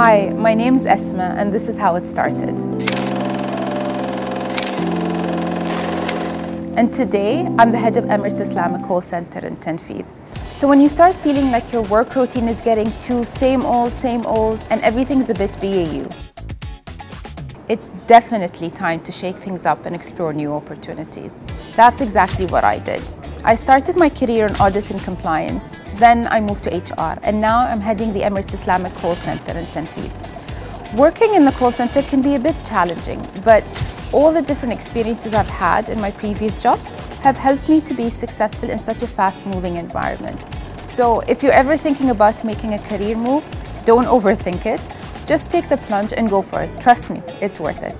Hi, my name's Asma and this is how it started. And today, I'm the head of Emirates Islamic Call Center in Tanfeeth. So when you start feeling like your work routine is getting too same old, same old, and everything's a bit BAU, it's definitely time to shake things up and explore new opportunities. That's exactly what I did. I started my career in audit and compliance, then I moved to HR, and now I'm heading the Emirates Islamic Call Center in Tanfeeth. Working in the call center can be a bit challenging, but all the different experiences I've had in my previous jobs have helped me to be successful in such a fast-moving environment. So if you're ever thinking about making a career move, don't overthink it. Just take the plunge and go for it. Trust me, it's worth it.